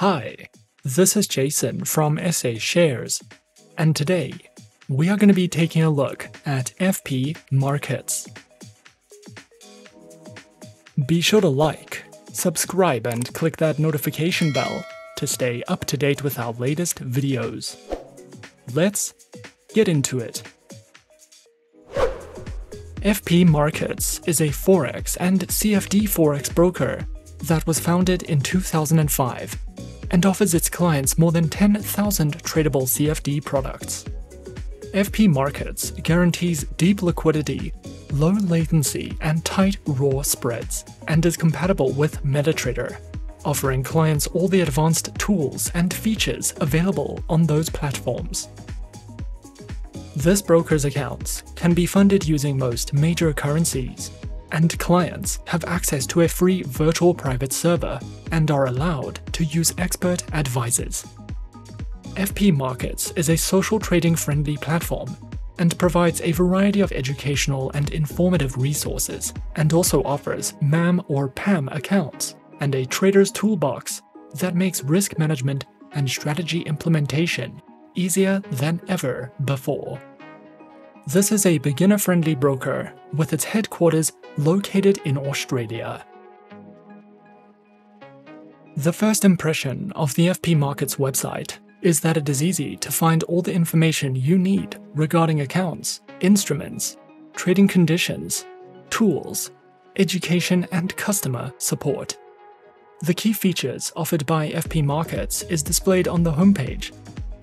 Hi, this is Jason from SA Shares, and today we are going to be taking a look at FP Markets. Be sure to like, subscribe, and click that notification bell to stay up to date with our latest videos. Let's get into it. FP Markets is a Forex and CFD Forex broker that was founded in 2005 and offers its clients more than 10,000 tradable CFD products. FP Markets guarantees deep liquidity, low latency, and tight raw spreads, and is compatible with MetaTrader, offering clients all the advanced tools and features available on those platforms. This broker's accounts can be funded using most major currencies, and clients have access to a free virtual private server and are allowed to use expert advisors. FP Markets is a social trading friendly platform and provides a variety of educational and informative resources, and also offers MAM or PAMM accounts and a trader's toolbox that makes risk management and strategy implementation easier than ever before. This is a beginner friendly broker with its headquarters located in Australia. The first impression of the FP Markets website is that it is easy to find all the information you need regarding accounts, instruments, trading conditions, tools, education, and customer support. The key features offered by FP Markets is displayed on the homepage,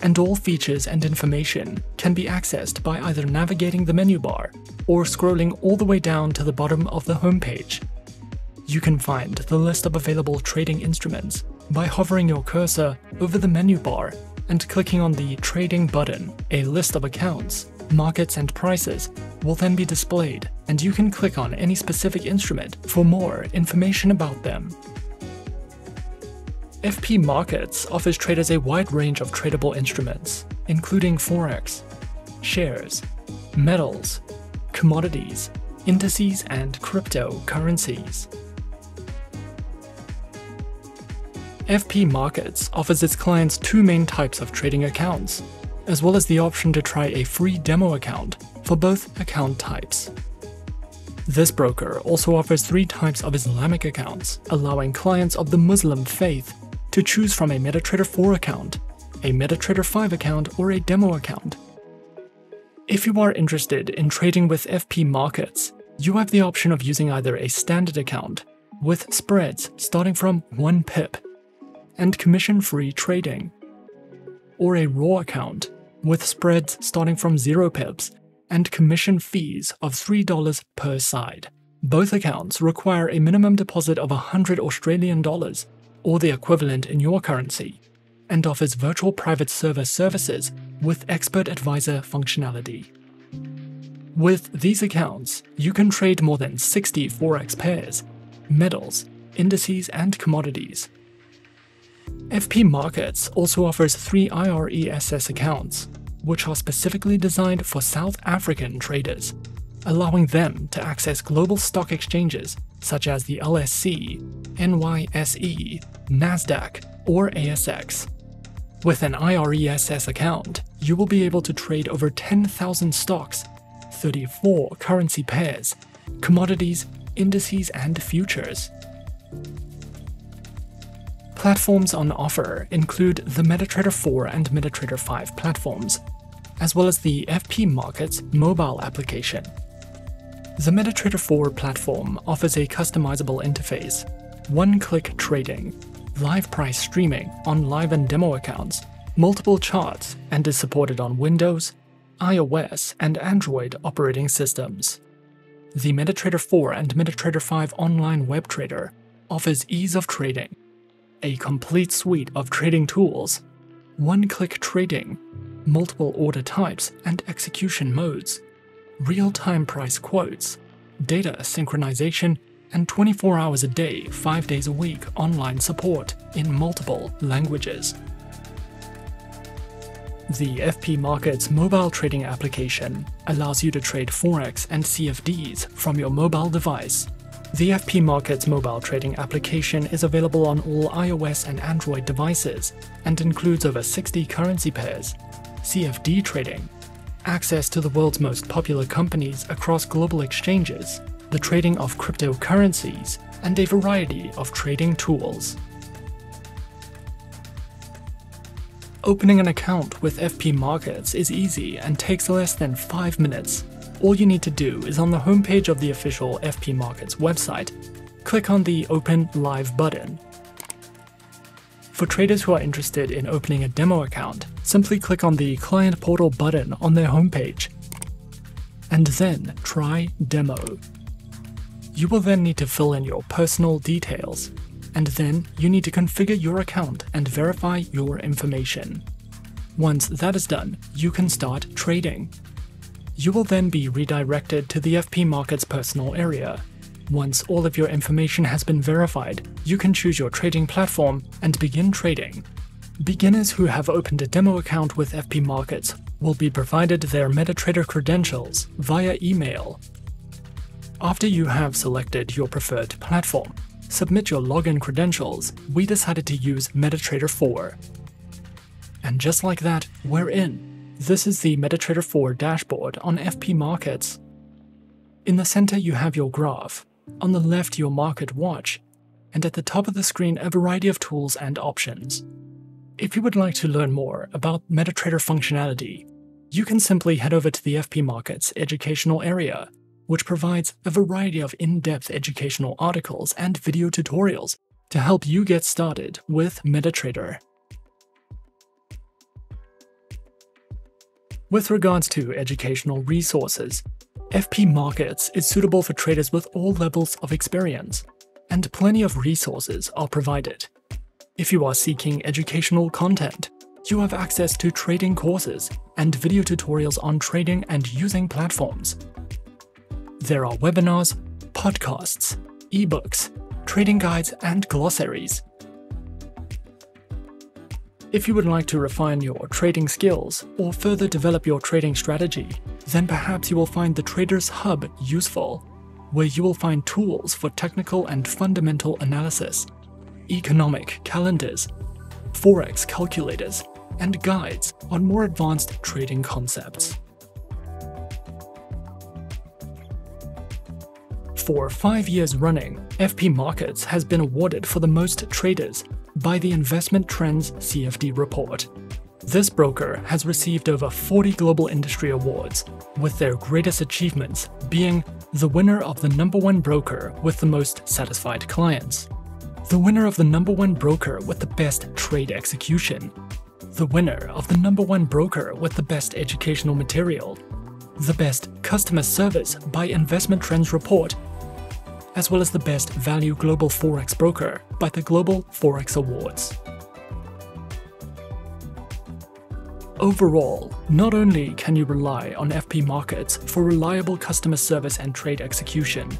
and all features and information can be accessed by either navigating the menu bar or scrolling all the way down to the bottom of the homepage. You can find the list of available trading instruments by hovering your cursor over the menu bar and clicking on the Trading button. A list of accounts, markets, and prices will then be displayed, and you can click on any specific instrument for more information about them. FP Markets offers traders a wide range of tradable instruments, including Forex, shares, metals, commodities, indices, and cryptocurrencies. FP Markets offers its clients two main types of trading accounts, as well as the option to try a free demo account for both account types. This broker also offers three types of Islamic accounts, allowing clients of the Muslim faith to choose from a MetaTrader 4 account, a MetaTrader 5 account, or a demo account. If you are interested in trading with FP markets, you have the option of using either a standard account with spreads starting from 1 pip and commission free trading, or a raw account with spreads starting from 0 pips and commission fees of $3 per side. Both accounts require a minimum deposit of 100 Australian dollars or the equivalent in your currency, and offers virtual private server services with expert advisor functionality. With these accounts, you can trade more than 60 Forex pairs, metals, indices, and commodities. FP Markets also offers three IRESS accounts, which are specifically designed for South African traders, allowing them to access global stock exchanges such as the LSE, NYSE, NASDAQ, or ASX. With an IRESS account, you will be able to trade over 10,000 stocks, 34 currency pairs, commodities, indices, and futures. Platforms on offer include the MetaTrader 4 and MetaTrader 5 platforms, as well as the FP Markets mobile application. The MetaTrader 4 platform offers a customizable interface, one-click trading, live price streaming on live and demo accounts, multiple charts, and is supported on Windows, iOS, and Android operating systems. The MetaTrader 4 and MetaTrader 5 online web trader offers ease of trading, a complete suite of trading tools, one-click trading, multiple order types and execution modes, real-time price quotes, data synchronization, and 24 hours a day, 5 days a week online support in multiple languages. The FP Markets mobile trading application allows you to trade Forex and CFDs from your mobile device. The FP Markets mobile trading application is available on all iOS and Android devices and includes over 60 currency pairs, CFD trading, access to the world's most popular companies across global exchanges, the trading of cryptocurrencies, and a variety of trading tools. Opening an account with FP Markets is easy and takes less than 5 minutes. All you need to do is on the homepage of the official FP Markets website, click on the Open Live button. For traders who are interested in opening a demo account, simply click on the Client Portal button on their homepage, and then try Demo. You will then need to fill in your personal details, and then you need to configure your account and verify your information. Once that is done, you can start trading. You will then be redirected to the FP Markets personal area. Once all of your information has been verified, you can choose your trading platform and begin trading. Beginners who have opened a demo account with FP Markets will be provided their MetaTrader credentials via email. After you have selected your preferred platform, submit your login credentials, we decided to use MetaTrader 4. And just like that, we're in. This is the MetaTrader 4 dashboard on FP Markets. In the center you have your graph, on the left your market watch, and at the top of the screen a variety of tools and options. If you would like to learn more about MetaTrader functionality, you can simply head over to the FP Markets educational area which provides a variety of in-depth educational articles and video tutorials to help you get started with MetaTrader. With regards to educational resources, FP Markets is suitable for traders with all levels of experience, and plenty of resources are provided. If you are seeking educational content, you have access to trading courses and video tutorials on trading and using platforms, there are webinars, podcasts, ebooks, trading guides, and glossaries. If you would like to refine your trading skills or further develop your trading strategy, then perhaps you will find the Traders Hub useful, where you will find tools for technical and fundamental analysis, economic calendars, forex calculators, and guides on more advanced trading concepts. For five years running, FP Markets has been awarded for the most traders by the Investment Trends CFD report. This broker has received over 40 global industry awards, with their greatest achievements being the winner of the number one broker with the most satisfied clients, the winner of the number one broker with the best trade execution, the winner of the number one broker with the best educational material, the best customer service by Investment Trends report as well as the Best Value Global Forex Broker by the Global Forex Awards. Overall, not only can you rely on FP Markets for reliable customer service and trade execution,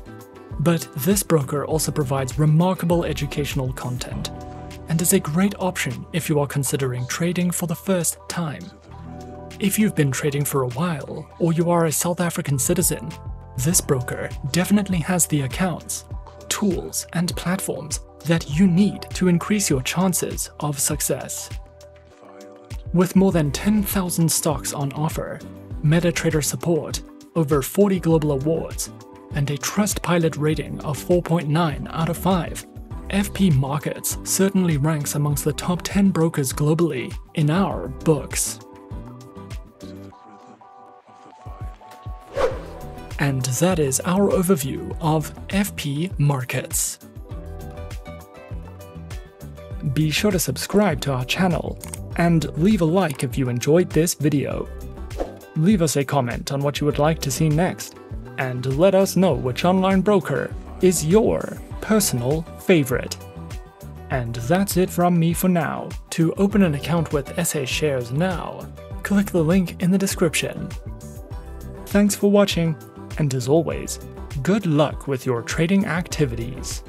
but this broker also provides remarkable educational content and is a great option if you are considering trading for the first time. If you've been trading for a while, or you are a South African citizen, this broker definitely has the accounts, tools, and platforms that you need to increase your chances of success. With more than 10,000 stocks on offer, MetaTrader support, over 40 global awards, and a Trustpilot rating of 4.9 out of 5, FP Markets certainly ranks amongst the top 10 brokers globally in our books. And that is our overview of FP Markets. Be sure to subscribe to our channel and leave a like if you enjoyed this video. Leave us a comment on what you would like to see next, and let us know which online broker is your personal favorite. And that's it from me for now. To open an account with SA Shares now, click the link in the description. Thanks for watching and as always, good luck with your trading activities.